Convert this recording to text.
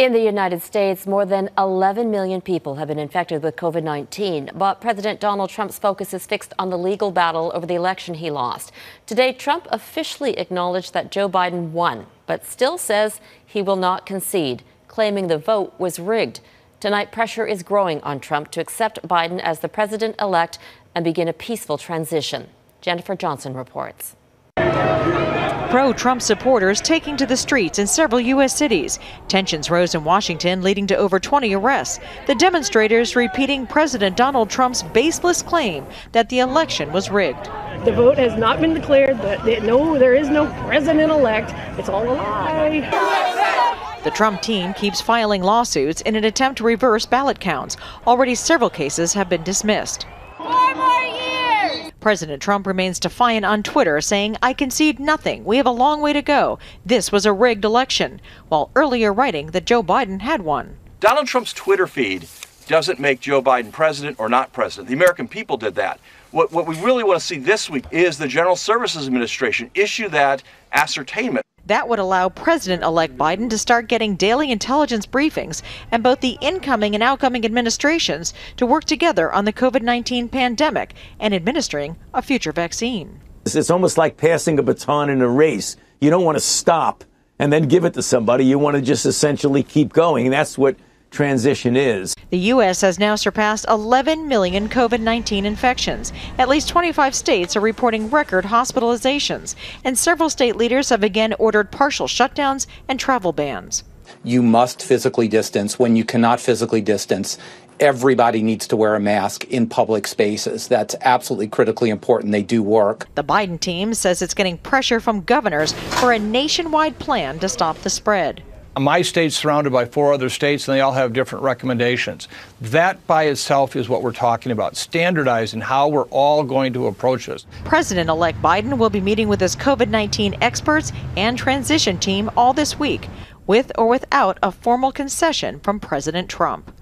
In the United States, more than 11 million people have been infected with COVID 19, but President Donald Trump's focus is fixed on the legal battle over the election he lost. Today, Trump officially acknowledged that Joe Biden won, but still says he will not concede, claiming the vote was rigged. Tonight, pressure is growing on Trump to accept Biden as the president elect and begin a peaceful transition. Jennifer Johnson reports. Pro Trump supporters taking to the streets in several U.S. cities. Tensions rose in Washington, leading to over 20 arrests. The demonstrators repeating President Donald Trump's baseless claim that the election was rigged. The vote has not been declared. No, there is no president elect. It's all a lie. The Trump team keeps filing lawsuits in an attempt to reverse ballot counts. Already several cases have been dismissed. President Trump remains defiant on Twitter, saying, I concede nothing. We have a long way to go. This was a rigged election, while earlier writing that Joe Biden had won. Donald Trump's Twitter feed doesn't make Joe Biden president or not president. The American people did that. What, what we really want to see this week is the General Services Administration issue that ascertainment. That would allow President elect Biden to start getting daily intelligence briefings and both the incoming and outgoing administrations to work together on the COVID 19 pandemic and administering a future vaccine. It's almost like passing a baton in a race. You don't want to stop and then give it to somebody. You want to just essentially keep going. That's what transition is. The U.S. has now surpassed 11 million COVID 19 infections. At least 25 states are reporting record hospitalizations, and several state leaders have again ordered partial shutdowns and travel bans. You must physically distance. When you cannot physically distance, everybody needs to wear a mask in public spaces. That's absolutely critically important. They do work. The Biden team says it's getting pressure from governors for a nationwide plan to stop the spread my state's surrounded by four other states and they all have different recommendations. That by itself is what we're talking about, standardizing how we're all going to approach this. President elect Biden will be meeting with his COVID 19 experts and transition team all this week, with or without a formal concession from President Trump.